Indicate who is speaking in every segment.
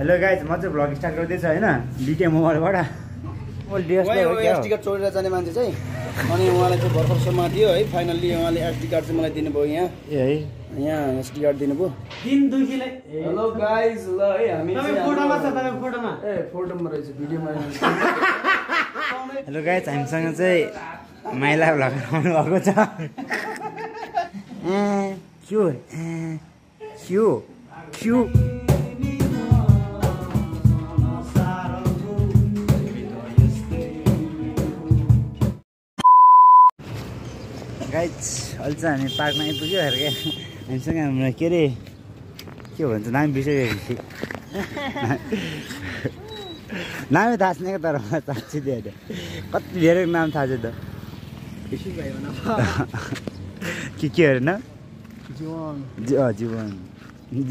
Speaker 1: Hello guys म चाहिँ vlog start गर्दैछु होइन? बिटे मोबाइलबाट।
Speaker 2: एसडी कार्ड चोरेर जाने मान्छे चाहिँ। अनि उहाँलाई चाहिँ भर्खर समातियो है? फाइनल्ली उहाँले एसडी कार्ड चाहिँ मलाई दिनुभयो यहाँ।
Speaker 1: ए है?
Speaker 2: यहाँ एसडी कार्ड दिनुभयो। हेलो गाइज ल है हामी चाहिँ
Speaker 3: तपाईँ फोटोमा छ
Speaker 2: हाम्रो-
Speaker 3: तपाईँ फोटोमा?
Speaker 2: ए फोटोमा रहेछ भिडियोमा
Speaker 1: हेलो गाइज हामीसँग चाहिँ माइला भ्लग आउनु भएको छ। ए क्यु ए क्यु क्यु गाइज अहिले चाहिँ हामी पार्कमा आइपुग्यो अरे क्या हामीसँग हाम्रो के अरे के भन्छ नाम बिर्सिसकेको नामै थाहा छैन क्या तर मलाई साँच्ची दिएर कति धेरै नाम थाहा छ त के के अरे न? जी अँ जीवन।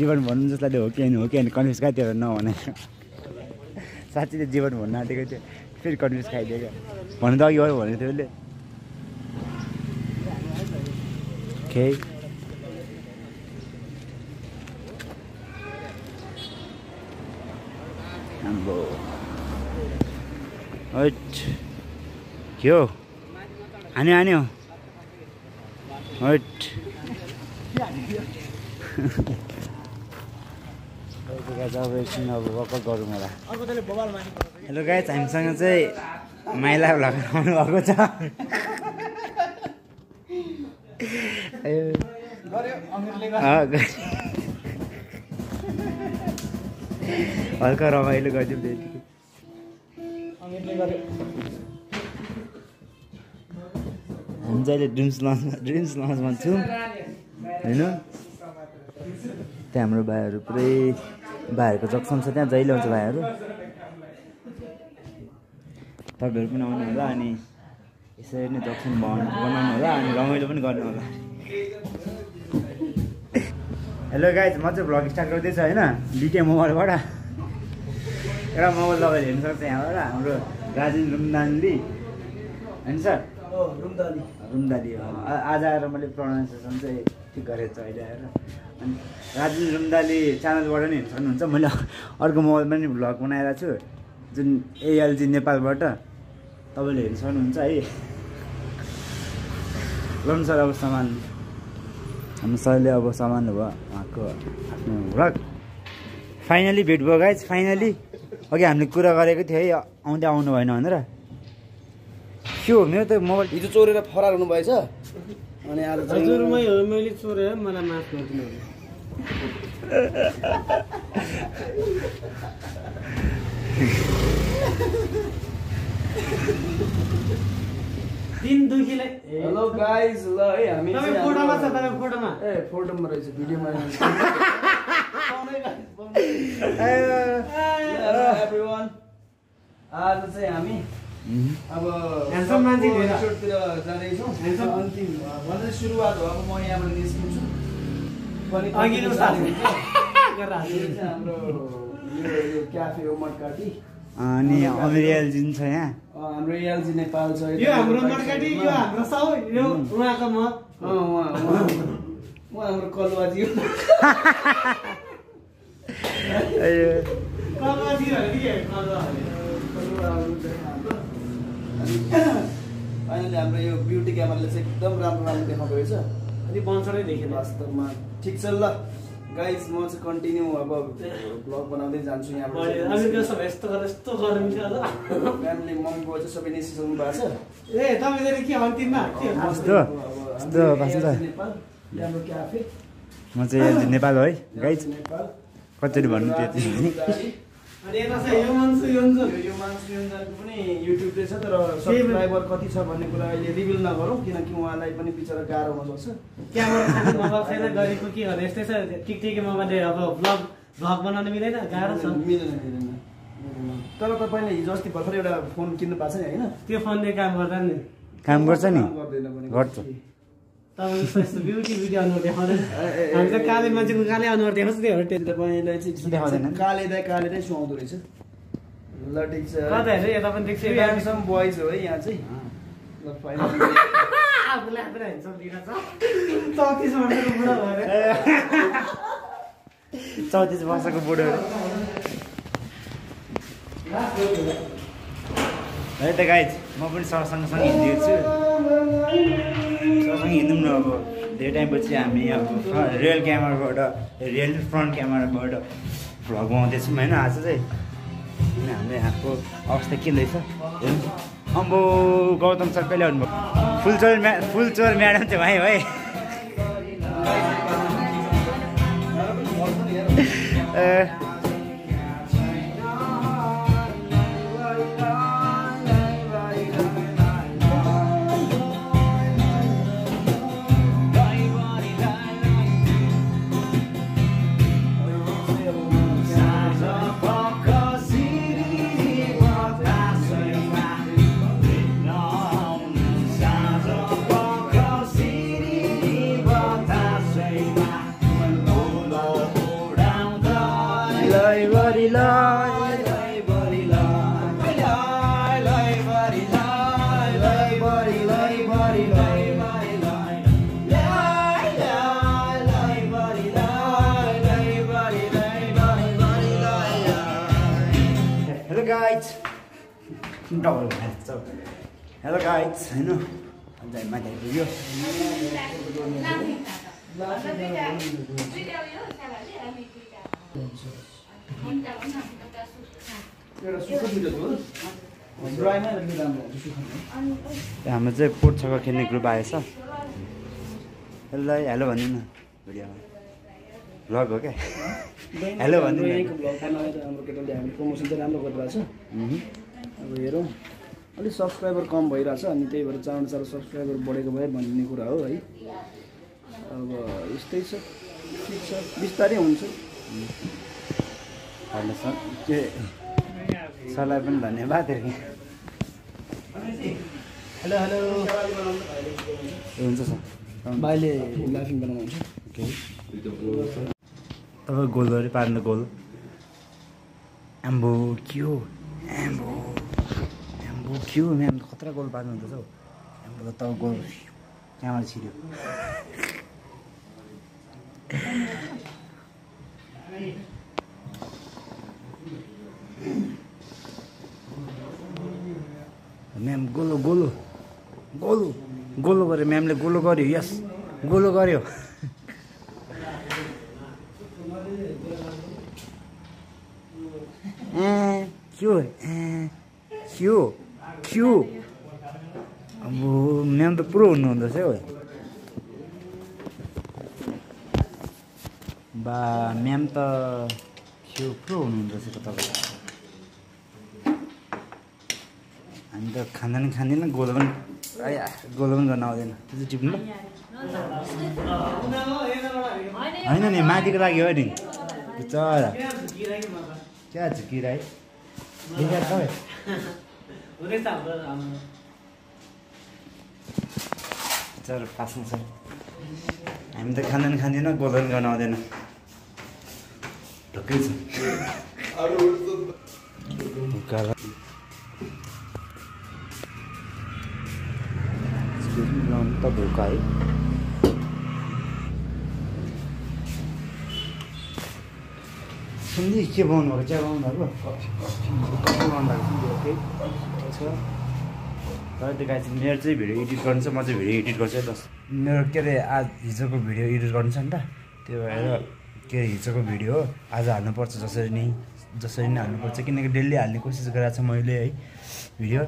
Speaker 1: जीवन भन्नु जसलाई हो कि होइन हो कि होइन कन्फ्युज कहाँ त्यो नभने साँच्ची त जीवन भन्नु आँटेको थियो फेरि कन्फ्युज खाइदियो क्या। भन्नु त अघि अरू भनेको थियो उसले। Okay. हाम्रो हट के हो हान्यो हान्यो हट अब एकछिन अब वर्कआउट गरौँ होला हेलो गाइज हामीसँग चाहिँ माइला भ्लग आउनु भएको छ हल्का रमाइलो गरिदिउँ त्यतिकै हामी चाहिँ अहिले ड्रिम्स लन्चमा ड्रिम्स लन्चमा छौँ होइन त्यहाँ हाम्रो भाइहरू पुरै भाइहरूको जक्सन छ त्यहाँ जहिले आउँछ भाइहरू तपाईँहरू पनि आउनु होला अनि यसरी नै जक्सन बनाउनु होला अनि रमाइलो पनि गर्नु होला हेलो गाइज म चाहिँ भ्लग स्टार्ट गर्दैछु होइन? बिटे मोबाइलबाट एउटा मोबाइल तपाईँले हेर्नु सक्छ यहाँबाट हाम्रो राजेन रुमदानली होइन सर?
Speaker 2: रुमदाली
Speaker 1: रुमदाली आज आएर मैले प्रोनाउन्सिएसन चाहिँ ठिक गरेको छु अहिले आएर। अनि राजेन रुमदाली च्यानलबाट नि हेर्नु सक्नुहुन्छ। मैले अर्को मोबाइलमा नि भ्लग बनाइरहेको छु जुन एएलजी नेपालबाट। तपाईँले हेर्नु सक्नुहुन्छ है। लोन सर अब सामान। हाम्रो सरले अब सामान भयो उहाँको आफ्नो भ्लग फाइनली भेट भयो गाइज फाइनली अघि हामीले कुरा गरेको थियो है आउँदै आउनु भएन भनेर। के हो मेरो त मोबाइल
Speaker 2: हिजो चोरेर फरार हुनुभएछ। अनि आज चाहिँ
Speaker 3: हजुरमै हो मैले चोरेर मलाई माफ गरिदिनु होला। दिन दुखीलाई
Speaker 2: हेलो ल है हामी
Speaker 3: तपाईँ
Speaker 2: चाहिँ
Speaker 3: फोटोमा छ
Speaker 2: हाम्रो-
Speaker 3: तपाईँ फोटोमा
Speaker 2: ए फोटोमा रहेछ भिडियोमा एभ्रिवान आज चाहिँ हामी अब
Speaker 3: मान्छे
Speaker 2: जाँदैछौँ। अन्तिम भन्दै सुरुवात हो अब म यहाँबाट निस्किन्छु पनि
Speaker 3: अघिल्लो
Speaker 2: हाम्रो यो यो क्याफे हो मटकाटी
Speaker 1: अनि अमेरियल जुन छ यहाँ।
Speaker 2: हाम्रो एलजी नेपाल छ।
Speaker 3: यो हाम्रो मर्काटी यो हाम्रो साउ यो उहाँको म।
Speaker 2: उहाँ हाम्रो कलुवाजी? फाइनली हाम्रो यो ब्युटी क्यामेराले चाहिँ एकदम राम्रो राम्रो देखाएको रहेछ।
Speaker 3: अलि बन्सरै देखेन।
Speaker 2: वास्तवमा ठिक छ ल। गाइज म चाहिँ कन्टिन्यू अब ब्लग बनाउँदै जान्छु यहाँबाट।
Speaker 3: यस्तो यस्तो
Speaker 2: फ्यामिली मम्मी बाउ चाहिँ सबै निस्किसक्नु भएको छ।
Speaker 3: ए तपाईँले के अन्तिममा? के।
Speaker 2: नेपाल।
Speaker 1: म चाहिँ यहाँ नेपाल हो है। गाइज
Speaker 2: नेपाल।
Speaker 1: कचोरी भन्नु त्यति
Speaker 3: अनि यता चाहिँ यो मान्छु यो
Speaker 2: यो
Speaker 3: मान्छु
Speaker 2: यो मान्छे योजनको पनि। युट्युबले छ तर सब्सक्राइबर कति छ भन्ने कुरा अहिले रिभिल नगरौँ किनकि उहाँलाई पनि बिचरा गाह्रो हुनसक्छ
Speaker 3: क्यामेरा मोबाइल छैन गरेको के गर्ने यस्तै छ टिकटिके मोबाइलले अब भ्लग भ्लग बनाउन मिल्दैन गाह्रो छ।
Speaker 2: मिलेन मिलेन मिलेन। तर तपाईँले हिजो अस्ति भर्खर एउटा फोन किन्नु भएको छ नि होइन?
Speaker 3: त्यो फोनले काम गर्दा नि।
Speaker 1: काम गर्छ नि।
Speaker 2: गर्दैन भने
Speaker 1: गर्छ।
Speaker 3: काले मान्छेको काले अनुहार देखाउँछ त्यो।
Speaker 2: काले दाइ काले दाइ सुहाउँदो रहेछ। ल ठिक छ
Speaker 3: कता हेर्छु यता पनि देख्छु। यता पनि-
Speaker 2: ह्यान्डसम बोइज हो है यहाँ चाहिँ।
Speaker 3: चौतिस वर्षको बुढा भएर।
Speaker 1: चौतिस वर्षको बुढो। है त गाइज म पनि सरसँग सँगै हिँडिदिएको छु। सरसँग हिँडौँ न अब धेरै टाइमपछि हामी अब रियल क्यामेराबाट रियल फ्रन्ट क्यामेराबाट भ्लग बनाउँदैछौँ होइन आज चाहिँ। अनि हाम्रो यहाँको अवस्था के रहेछ? अम्बो गौतम सर कहिले आउनुभयो? फुलचोर म्या फुलचोर म्याडम चाहिँ भाइ भाइ। ए
Speaker 2: दुइटा थियो ड्राईमा अलिक राम्रो हुन्छ सुक्खामा
Speaker 1: हाम्रो चाहिँ पोट छक्का खेल्ने ग्रुप आएछ। यसलाई हेलो भन्नु न भिडियोमा। भ्लग हो क्या? हेलो भन्नु
Speaker 2: अब हेरौँ। अलिक सब्सक्राइबर कम भइरहेछ अनि त्यही भएर चाँडो चाँडो सब्सक्राइबर बढेको भए भन्ने कुरा हो है। अब यस्तै छ। ठिक छ। बिस्तारै हुन्छ।
Speaker 1: के सरलाई पनि धन्यवाद
Speaker 2: हेलो हेलो।
Speaker 1: ए, हुन्छ सर।
Speaker 2: भाइले लाफिङ बनाउनुहुन्छ।
Speaker 1: तपाईँ गोल गरी पार्नु गोल। आम्बो के हो? आम्बो। हो म्याम खतरा गोल पार्नु हुँदैछ हौ त गोल कहाँबाट छिर्यो म्याम गोलो गोलो गोलो गोलो गऱ्यो म्यामले गोलो गर्यो यस गोलो गर्यो ए क्यु ए क्यु क्यु अब म्याम त पुरो हुनुहुँदो रहेछ हौ बा म्याम त क्यु पुरो हुनुहुँदो रहेछ तपाईँ हामी त खाँदा नि खाँदैन गोलो पनि आया गोलो पनि गर्न आउँदैन त्यो चाहिँ टिप्नु होइन नि माथिको लागि हो नि चरा क्या है देखाएर तपाईँ
Speaker 3: हुँदैछ हाम्रो
Speaker 1: छ हामी त खाँदैन खाँदैन गोलो पनि गर्न आउँदैन। ढुक्कै छ। उकालो। Excuse me, लाउनु त भुका है सुन्दी के बनाउनु भएको चिया बनाउनु भएको त्यो चाहिँ मेरो चाहिँ भिडियो एडिट गर्नु छ म चाहिँ भिडियो एडिट गर्छु है मेरो के अरे आज हिजोको भिडियो एडिट गर्नु छ नि त त्यो भएर के अरे हिजोको भिडियो हो आज हाल्नुपर्छ जसरी नै जसरी नै हाल्नुपर्छ किनकि डेली हाल्ने कोसिस गरिरहेको छ मैले है भिडियो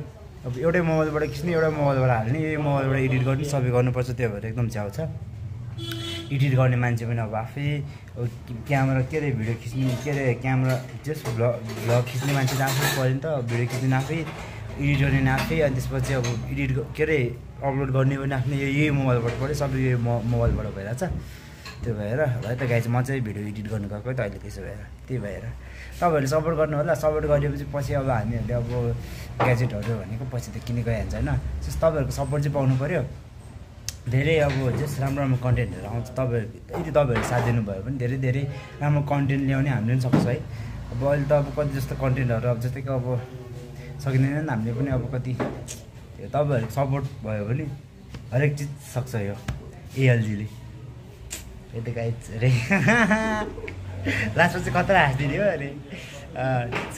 Speaker 1: अब एउटै मोबाइलबाट खिच्ने एउटै मोबाइलबाट हाल्ने यही मोबाइलबाट एडिट गर्ने सबै गर्नुपर्छ त्यो भएर एकदम च्याउ छ एडिट गर्ने मान्छे पनि अब आफै क्यामेरा के अरे भिडियो खिच्ने के अरे क्यामेरा जस्ट भ्लग भ्लग खिच्ने मान्छे त आफै पऱ्यो नि त। भिडियो खिच्ने आफै एडिट गर्ने आफै अनि त्यसपछि अब एडिट के अरे अपलोड गर्ने पनि आफ्नै यही मोबाइलबाट पऱ्यो सबै मो मोबाइलबाट भइरहेछ। त्यो भएर है त गाई चाहिँ म चाहिँ भिडियो एडिट गर्नु गएको त अहिले त्यसो भएर। त्यही भएर। तपाईँहरूले सपोर्ट गर्नु होला सपोर्ट गरेपछि पछि अब हामीहरूले अब ग्याजेटहरू भनेको पछि त किने गइहाल्छ होइन। जस्तो तपाईँहरूको सपोर्ट चाहिँ पाउनु पऱ्यो। धेरै अब जस राम्रो राम्रो कन्टेन्टहरू आउँछ तपाईँहरू यदि तपाईँहरू साथ दिनुभयो भने धेरै धेरै राम्रो कन्टेन्ट ल्याउने हामीले पनि सक्छ है। अब अहिले त अब कति जस्तो कन्टेन्टहरू अब जस्तै कि अब सकिँदैन नि हामीले पनि अब कति त्यो तपाईँहरूको सपोर्ट भयो भने हरेक चिज सक्छ यो एएलजीले त्यही त गाई अरे। लास्टमा चाहिँ कता हाँसिदिने हो अरे छ।